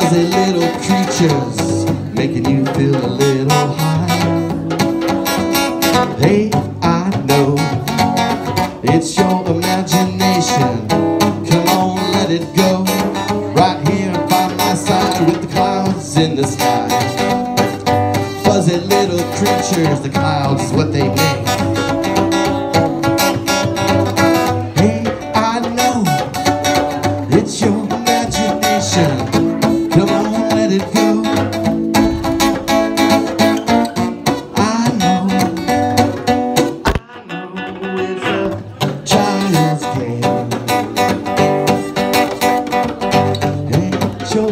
fuzzy little creatures making you feel a little high. Hey, I know it's your imagination. Come on, let it go. Right here by my side with the clouds in the sky. Fuzzy little creatures, the clouds is what they make. Hey, I know it's your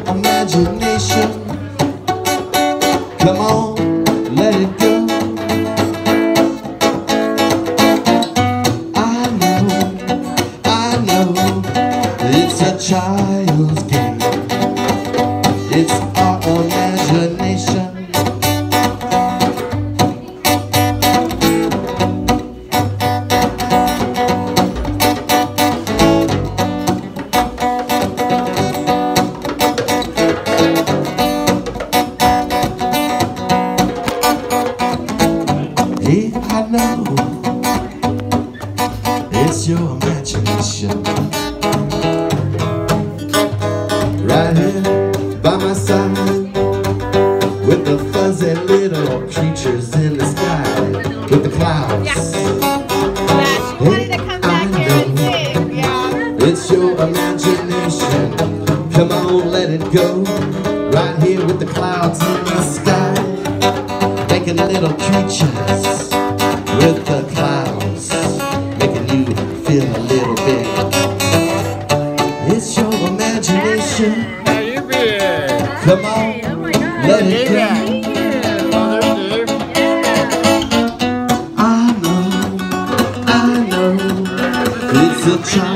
imagination. Come on, let it go. I know, I know, it's a child's game. Imagination. Right here by my side with the fuzzy little creatures in the sky with the clouds. Flash, you wanted to come back here and sing. Yeah. It's your imagination. Come on, let it go. Right here with the clouds in the sky. Making little creatures with the clouds. Making you feel a Come on. Oh my God. Let it yeah. go. I know, I know, it's a child.